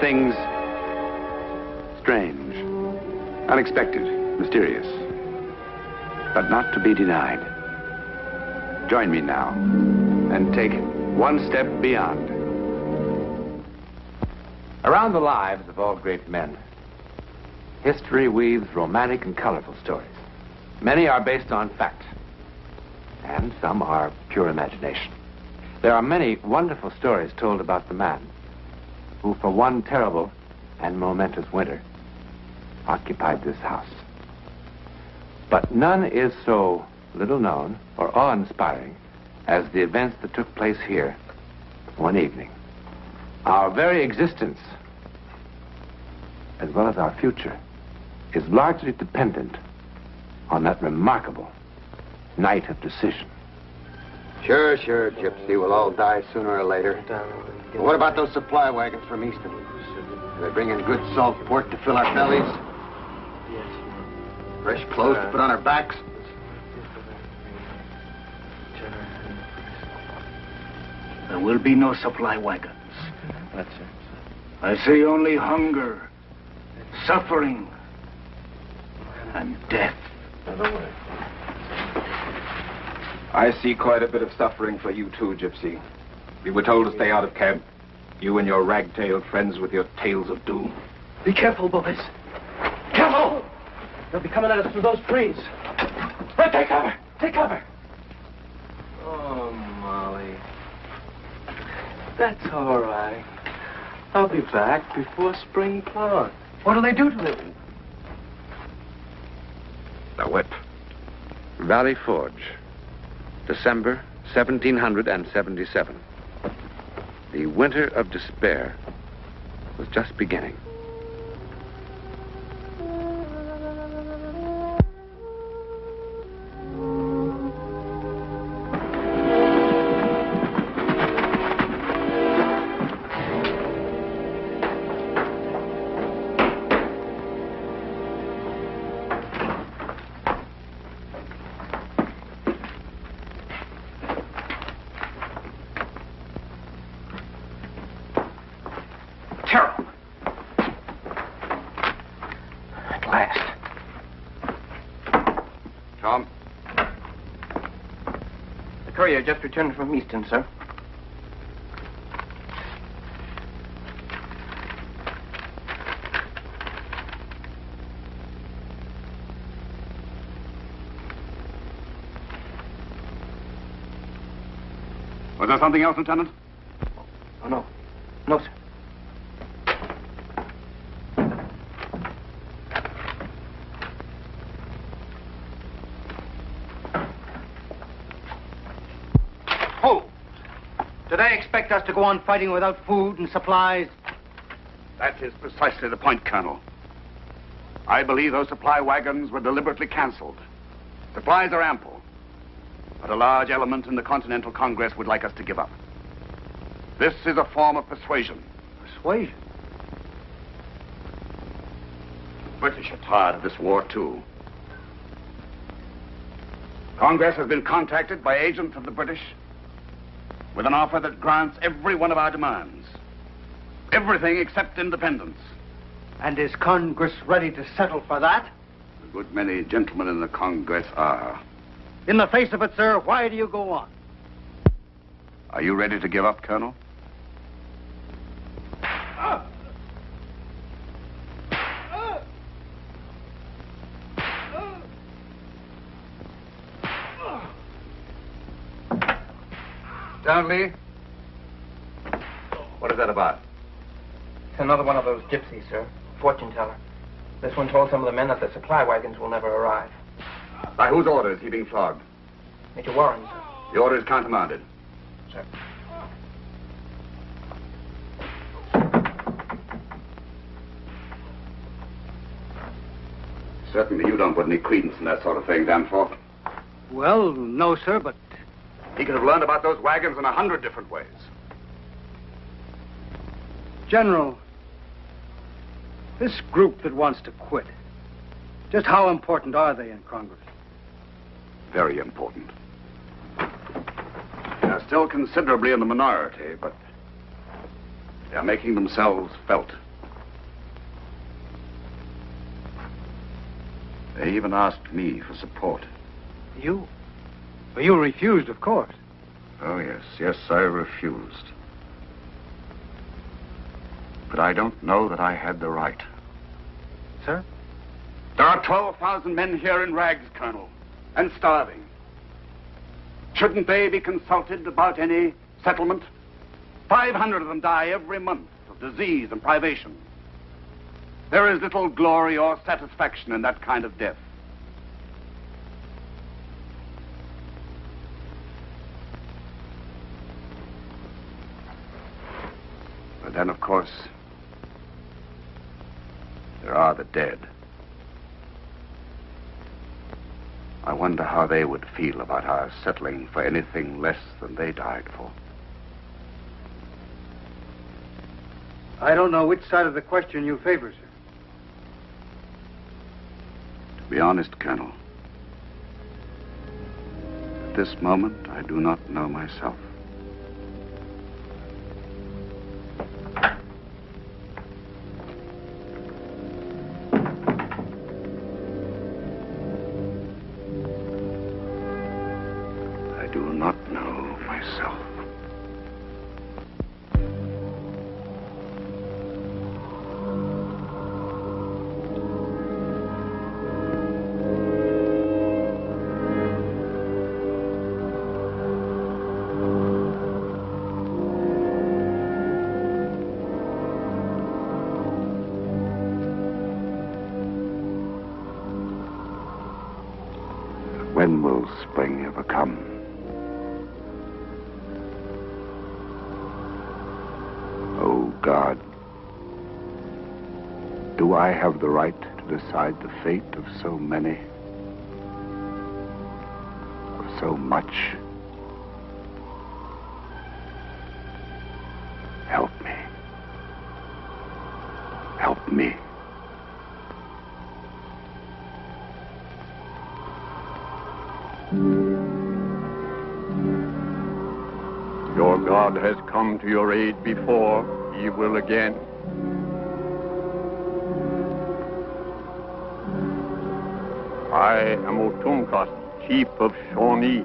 things strange, unexpected, mysterious, but not to be denied. Join me now and take one step beyond. Around the lives of all great men, history weaves romantic and colorful stories. Many are based on fact, and some are pure imagination. There are many wonderful stories told about the man who, for one terrible and momentous winter, occupied this house. But none is so little known or awe-inspiring as the events that took place here one evening. Our very existence, as well as our future, is largely dependent on that remarkable night of decision. Sure, sure, Gypsy. We'll all die sooner or later. But what about those supply wagons from Easton? Do they bring in good salt pork to fill our bellies? Yes. Fresh clothes to put on our backs? There will be no supply wagons. That's it. I see only hunger, suffering, and death. I see quite a bit of suffering for you too, Gypsy. We were told to stay out of camp. You and your rag-tailed friends with your tales of doom. Be careful, boys. Careful! They'll be coming at us through those trees. Right, take cover! Take cover! Oh, Molly. That's all right. I'll be back before spring plowing. What do they do to them? The whip. Valley Forge, December 1777. The winter of despair was just beginning. Courier just returned from Easton, sir. Was there something else, Lieutenant? Oh, no. No, sir. Hold! Do they expect us to go on fighting without food and supplies? That is precisely the point, Colonel. I believe those supply wagons were deliberately canceled. Supplies are ample, but a large element in the Continental Congress would like us to give up. This is a form of persuasion. Persuasion. The British are tired of this war, too. Congress has been contacted by agents of the British with an offer that grants every one of our demands. Everything except independence. And is Congress ready to settle for that? A good many gentlemen in the Congress are. In the face of it, sir, why do you go on? Are you ready to give up, Colonel? Stanley? What is that about? It's another one of those gypsies, sir. Fortune teller. This one told some of the men that the supply wagons will never arrive. By whose order is he being flogged? Major Warren, sir. The order is countermanded. Sir. Certainly you don't put any credence in that sort of thing, Danforth. Well, no, sir, but he could have learned about those wagons in a hundred different ways. General, this group that wants to quit, just how important are they in Congress? Very important. They're still considerably in the minority, but they're making themselves felt. They even asked me for support. You? Well, you refused, of course. Oh, yes, yes, I refused. But I don't know that I had the right. Sir? There are 12,000 men here in rags, Colonel, and starving. Shouldn't they be consulted about any settlement? 500 of them die every month of disease and privation. There is little glory or satisfaction in that kind of death. But then, of course, there are the dead. I wonder how they would feel about our settling for anything less than they died for. I don't know which side of the question you favor, sir. To be honest, Colonel, at this moment, I do not know myself. God. Do I have the right to decide the fate of so many? Of so much? Help me. Help me. Your God has come to your aid before. Will again. I am Otunkas, chief of Shawnee.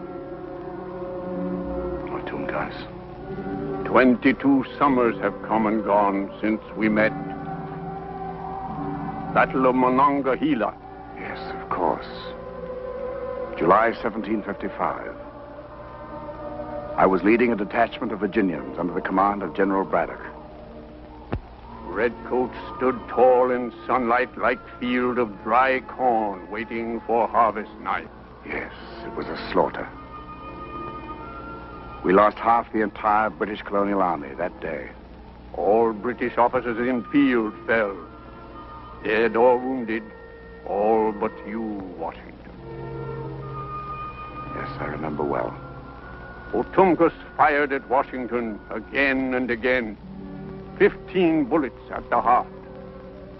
Otungas. Twenty-two summers have come and gone since we met. Battle of Monongahela. Yes, of course. July 1755. I was leading a detachment of Virginians under the command of General Braddock. Redcoats stood tall in sunlight like field of dry corn waiting for harvest night. Yes, it was a slaughter. We lost half the entire British colonial army that day. All British officers in field fell. Dead or wounded, all but you, Washington. Yes, I remember well. Otumkus fired at Washington again and again. Fifteen bullets at the heart.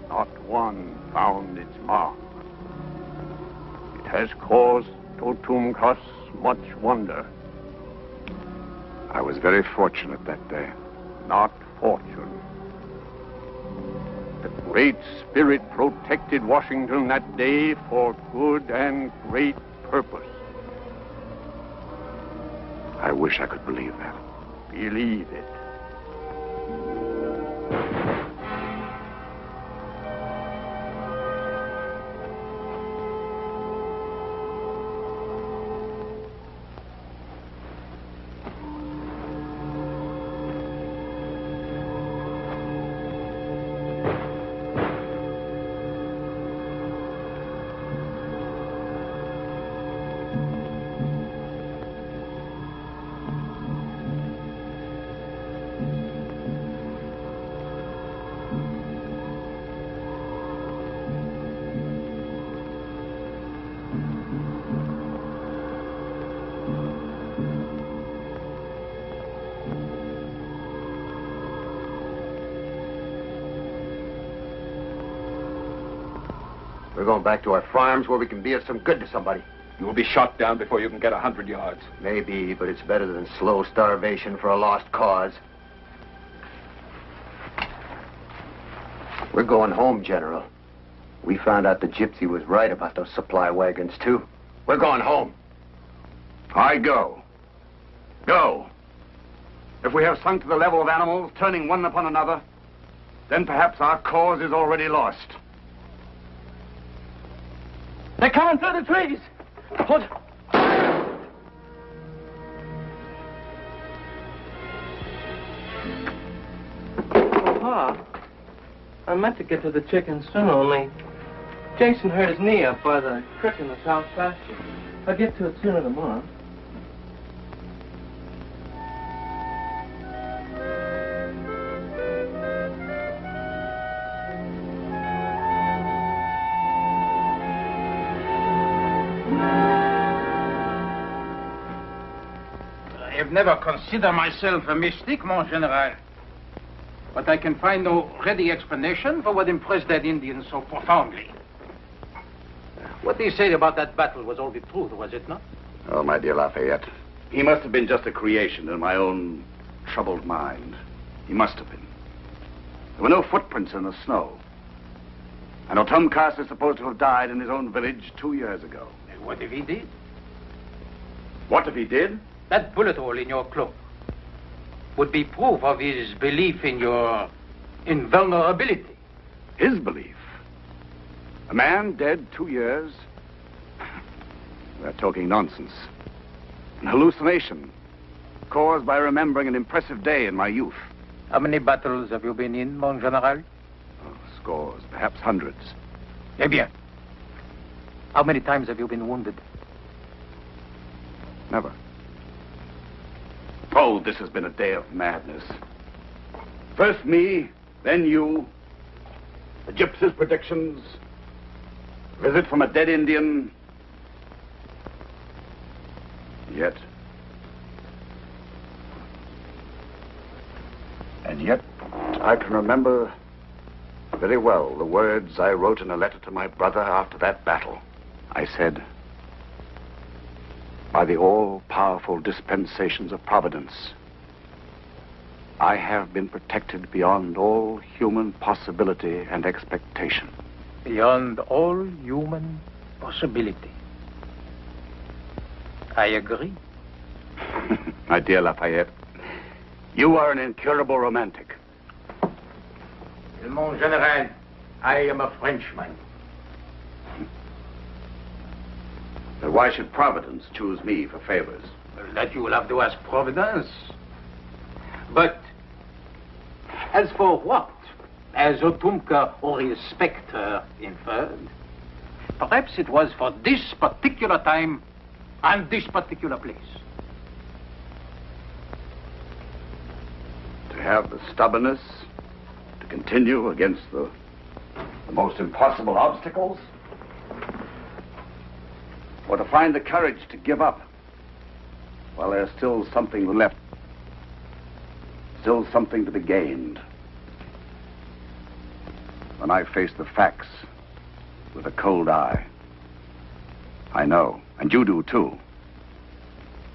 Not one found its mark. It has caused Otumkus much wonder. I was very fortunate that day. Not fortune. The Great Spirit protected Washington that day for good and great purpose. I wish I could believe that. Believe it. Going back to our farms where we can be of some good to somebody. You will be shot down before you can get a hundred yards. Maybe, but it's better than slow starvation for a lost cause. We're going home, General. We found out the gypsy was right about those supply wagons, too. We're going home. I go. Go. If we have sunk to the level of animals, turning one upon another, then perhaps our cause is already lost. They're coming through the trees. Hold. Papa, I meant to get to the chicken soon, only Jason hurt his knee up by the creek in the south pasture. I'll get to it sooner tomorrow. Have never considered myself a mystic, mon general. But I can find no ready explanation for what impressed that Indian so profoundly. What he said about that battle was all the truth, was it not? Oh, my dear Lafayette, he must have been just a creation in my own troubled mind. He must have been. There were no footprints in the snow. And Otumkas is supposed to have died in his own village two years ago. And what if he did? What if he did? That bullet hole in your cloak would be proof of his belief in your invulnerability. His belief. A man dead two years? We're talking nonsense. An hallucination caused by remembering an impressive day in my youth. How many battles have you been in, mon general? Oh, scores, perhaps hundreds. Eh bien. How many times have you been wounded? Never. Oh, this has been a day of madness. First me, then you. The gypsy's predictions. Visit from a dead Indian. Yet. And yet, I can remember very well the words I wrote in a letter to my brother after that battle. I said, by the all powerful dispensations of Providence, I have been protected beyond all human possibility and expectation. Beyond all human possibility. I agree. My dear Lafayette, you are an incurable romantic. Mon general, I am a Frenchman. Why should Providence choose me for favors? Well, that you will have to ask Providence. But as for what, as Otumka or his spectre inferred, perhaps it was for this particular time and this particular place. To have the stubbornness to continue against the, the most impossible obstacles? Or to find the courage to give up while there's still something left, still something to be gained? When I face the facts with a cold eye, I know, and you do too,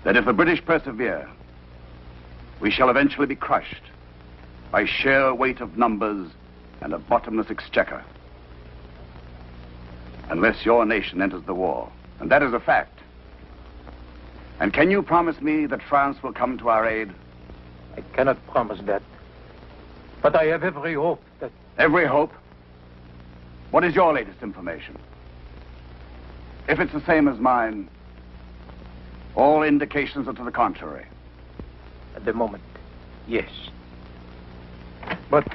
that if the British persevere, we shall eventually be crushed by sheer weight of numbers and a bottomless exchequer. Unless your nation enters the war. And that is a fact. And can you promise me that France will come to our aid? I cannot promise that. But I have every hope that. Every hope? What is your latest information? If it's the same as mine, all indications are to the contrary. At the moment, yes. But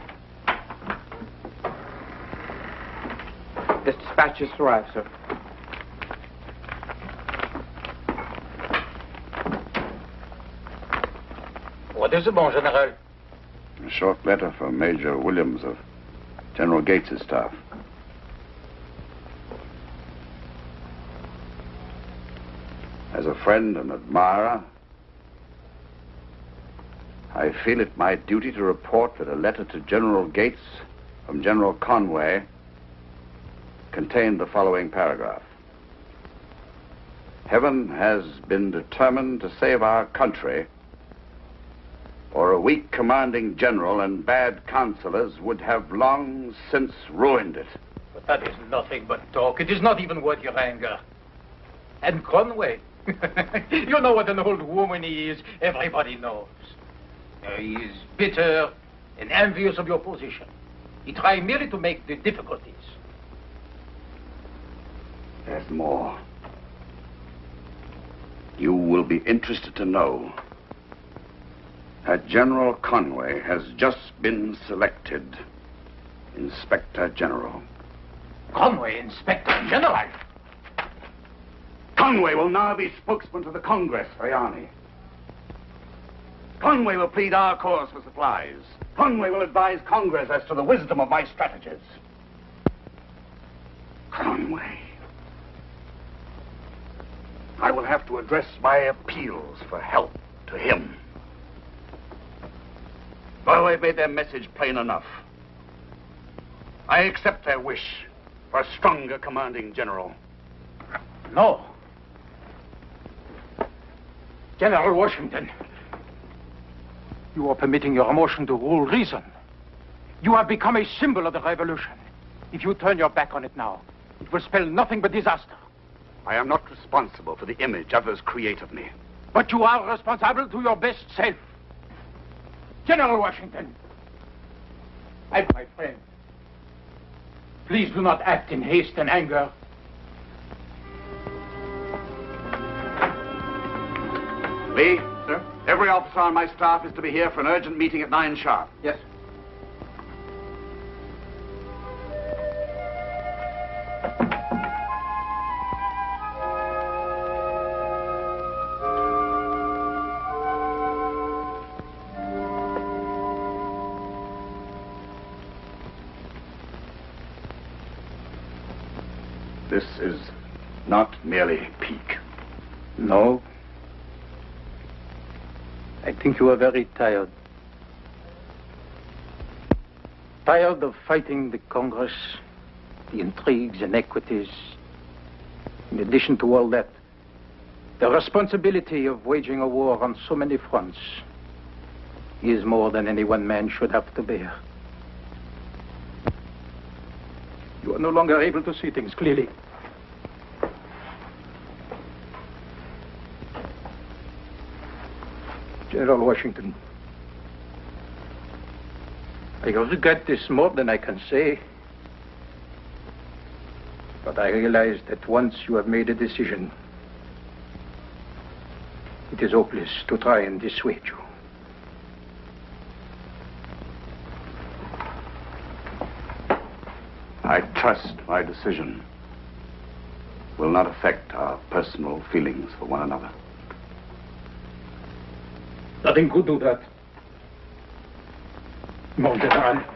This dispatch just arrived, sir. What is it, mon general? A short letter from Major Williams of General Gates's staff. As a friend and admirer, I feel it my duty to report that a letter to General Gates from General Conway contained the following paragraph. Heaven has been determined to save our country, or a weak commanding general and bad counselors would have long since ruined it. But That is nothing but talk. It is not even worth your anger. And Conway, you know what an old woman he is. Everybody knows. Uh, he is bitter and envious of your position. He tried merely to make the difficulties. There's more. You will be interested to know that General Conway has just been selected Inspector General. Conway, Inspector General? Conway will now be spokesman to the Congress for Yarny. Conway will plead our cause for supplies. Conway will advise Congress as to the wisdom of my strategies. Conway. I will have to address my appeals for help to him. They've made their message plain enough. I accept their wish for a stronger commanding general. No. General Washington, you are permitting your emotion to rule reason. You have become a symbol of the revolution. If you turn your back on it now, it will spell nothing but disaster. I am not responsible for the image others create of me. But you are responsible to your best self. General Washington, I, my friend, please do not act in haste and anger. Lee? Sir? Every officer on my staff is to be here for an urgent meeting at 9 sharp. Yes. Think you are very tired. Tired of fighting the Congress, the intrigues, inequities. In addition to all that, the responsibility of waging a war on so many fronts is more than any one man should have to bear. You are no longer able to see things clearly. General Washington, I regret this more than I can say. But I realize that once you have made a decision, it is hopeless to try and dissuade you. I trust my decision will not affect our personal feelings for one another. Nothing could do that. Monteran. General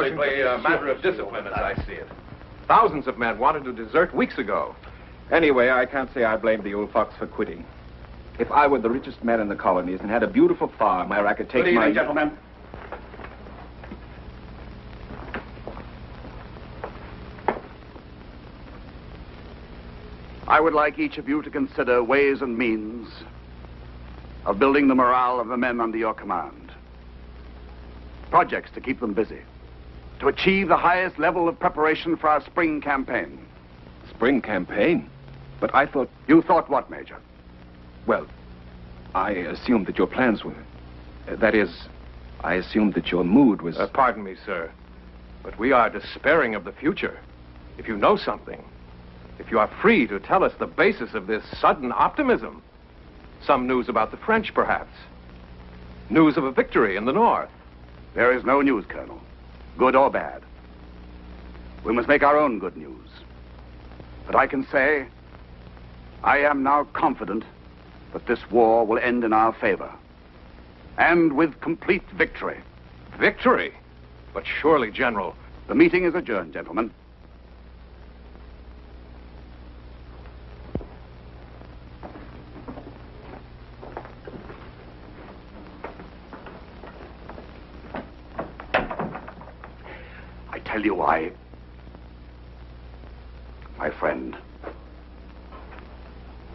Principally a matter of discipline, as I see it. Thousands of men wanted to desert weeks ago. Anyway, I can't say I blame the old fox for quitting. If I were the richest man in the colonies and had a beautiful farm where I could take Good evening, my... gentlemen. I would like each of you to consider ways and means of building the morale of the men under your command. Projects to keep them busy. To achieve the highest level of preparation for our spring campaign. Spring campaign? But I thought. You thought what, Major? Well, I assumed that your plans were. uh, that is, I assumed that your mood was. Uh, pardon me, sir. But we are despairing of the future. If you know something, if you are free to tell us the basis of this sudden optimism, some news about the French, perhaps. News of a victory in the north. There is no news, Colonel, good or bad. We must make our own good news. But I can say, I am now confident that this war will end in our favor. And with complete victory. Victory? But surely, General. The meeting is adjourned, gentlemen. I tell you why. My friend,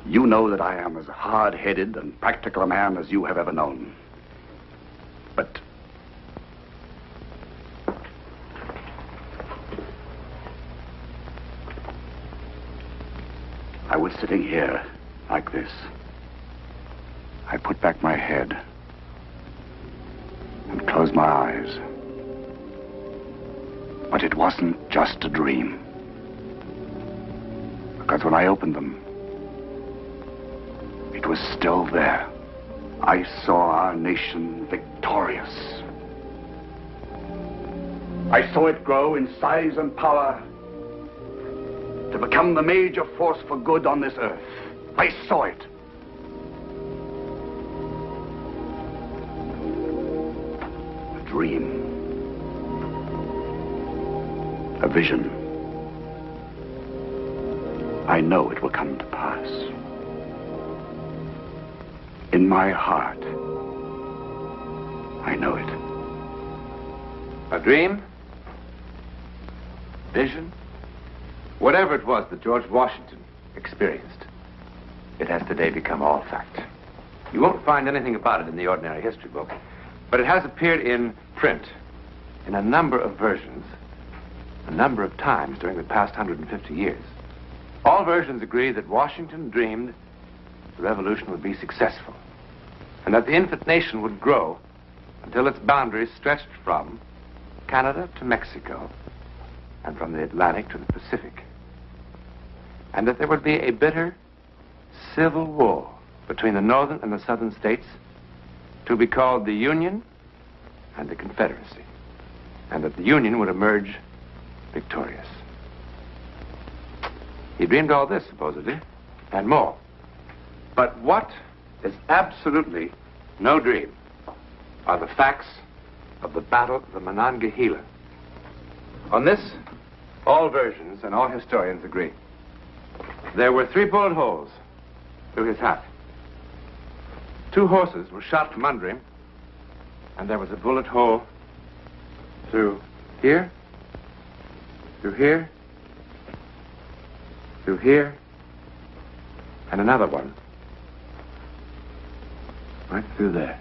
you know that I am as hard headed and practical a man as you have ever known. But I was sitting here like this. I put back my head and closed my eyes. But it wasn't just a dream. Because when I opened them, it was still there. I saw our nation victorious. I saw it grow in size and power to become the major force for good on this earth. I saw it. A dream. A vision. I know it will come to pass. In my heart, I know it. A dream? Vision? Whatever it was that George Washington experienced, it has today become all fact. You won't find anything about it in the ordinary history book, but it has appeared in print in a number of versions, a number of times during the past 150 years. All versions agree that Washington dreamed the revolution would be successful, and that the infant nation would grow until its boundaries stretched from Canada to Mexico, and from the Atlantic to the Pacific. And that there would be a bitter civil war between the northern and the southern states to be called the Union and the Confederacy. And that the Union would emerge victorious. He dreamed all this, supposedly, and more. But what is absolutely no dream are the facts of the Battle of the Monongahela. On this, all versions and all historians agree. There were three bullet holes through his hat. Two horses were shot from under him, and there was a bullet hole through here, through here, through here, and another one right through there.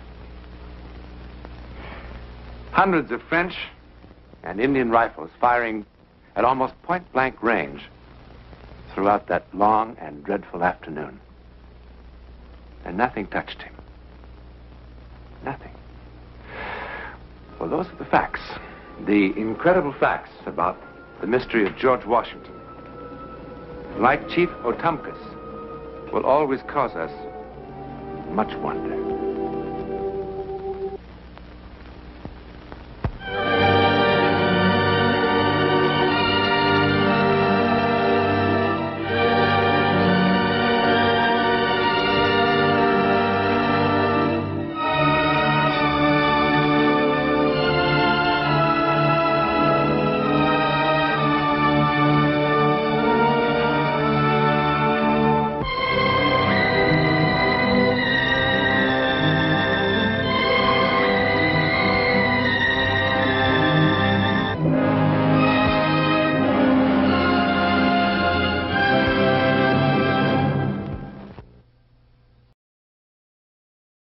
Hundreds of French and Indian rifles firing at almost point blank range throughout that long and dreadful afternoon. And nothing touched him. Nothing. Well, those are the facts. The incredible facts about the mystery of George Washington. Like Chief Otumkus, will always cause us much wonder.